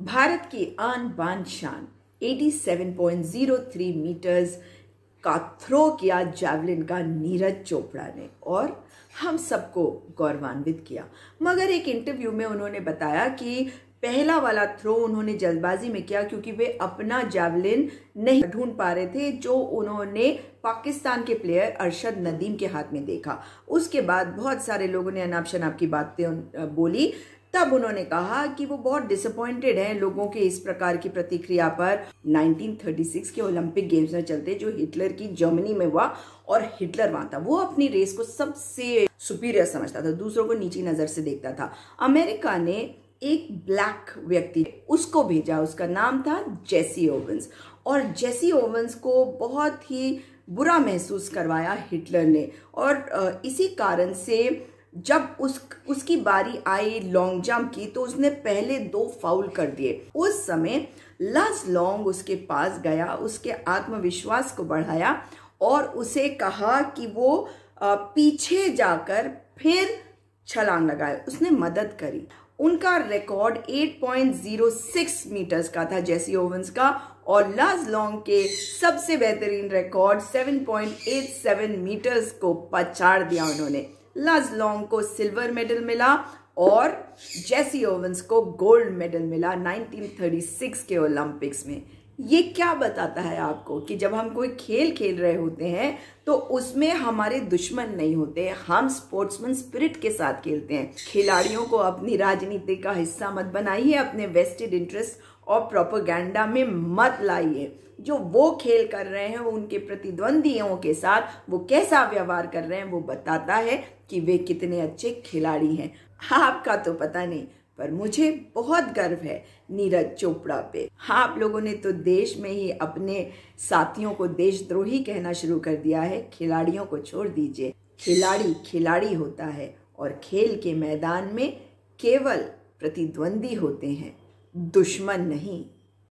भारत की आन बान शान 87.03 मीटर्स का थ्रो किया जैवलिन का नीरज चोपड़ा ने, और हम सबको गौरवान्वित किया। मगर एक इंटरव्यू में उन्होंने बताया कि पहला वाला थ्रो उन्होंने जल्दबाजी में किया क्योंकि वे अपना जैवलिन नहीं ढूंढ पा रहे थे, जो उन्होंने पाकिस्तान के प्लेयर अरशद नदीम के हाथ में देखा। उसके बाद बहुत सारे लोगों ने अनाप शनाप की बातें बोली। तब उन्होंने कहा कि वो बहुत डिसअपॉइंटेड हैं लोगों के इस प्रकार की प्रतिक्रिया पर। 1936 के ओलंपिक गेम्स में चलते जो हिटलर की जर्मनी में हुआ और हिटलर वहाँ था, वो अपनी रेस को सबसे सुपीरियर समझता था, दूसरों को नीची नज़र से देखता था। अमेरिका ने एक ब्लैक व्यक्ति उसको भेजा, उसका नाम था जेसी ओवंस और जेसी ओवंस को बहुत ही बुरा महसूस करवाया हिटलर ने। और इसी कारण से जब उस, उसकी बारी आई लॉन्ग जंप की तो उसने पहले दो फाउल कर दिए। उस समय लस लॉन्ग उसके पास गया, उसके आत्मविश्वास को बढ़ाया और उसे कहा कि वो पीछे जाकर फिर छलांग लगाए। उसने मदद करी। उनका रिकॉर्ड 8.06 मीटर्स का था जेसी ओवंस का और लाज लॉन्ग के सबसे बेहतरीन रिकॉर्ड 7.87 मीटर्स को पछाड़ दिया उन्होंने। लाज लॉन्ग को सिल्वर मेडल मिला और जेसी ओवंस को गोल्ड मेडल मिला 1936 के ओलंपिक्स में। ये क्या बताता है आपको कि जब हम कोई खेल खेल रहे होते हैं तो उसमें हमारे दुश्मन नहीं होते, हम स्पोर्ट्समैन स्पिरिट के साथ खेलते हैं। खिलाड़ियों को अपनी राजनीति का हिस्सा मत बनाइए, अपने वेस्टेड इंटरेस्ट और प्रोपोगंडा में मत लाइए। जो वो खेल कर रहे हैं वो उनके प्रतिद्वंदियों के साथ वो कैसा व्यवहार कर रहे हैं, वो बताता है कि वे कितने अच्छे खिलाड़ी हैं। आपका तो पता नहीं पर मुझे बहुत गर्व है नीरज चोपड़ा पे। हाँ आप लोगों ने तो देश में ही अपने साथियों को देशद्रोही कहना शुरू कर दिया है। खिलाड़ियों को छोड़ दीजिए। खिलाड़ी खिलाड़ी होता है और खेल के मैदान में केवल प्रतिद्वंदी होते हैं। दुश्मन नहीं।